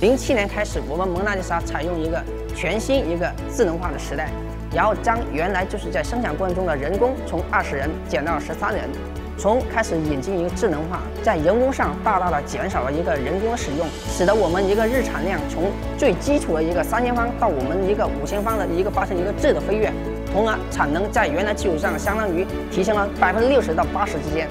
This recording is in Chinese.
零七年开始，我们蒙娜丽莎采用一个全新一个智能化的时代，然后将原来就是在生产过程中的人工从二十人减到十三人，从开始引进一个智能化，在人工上大大的减少了一个人工的使用，使得我们一个日产量从最基础的一个三千方到我们一个五千方的一个发生一个质的飞跃，从而产能在原来基础上相当于提升了百分之六十到八十之间。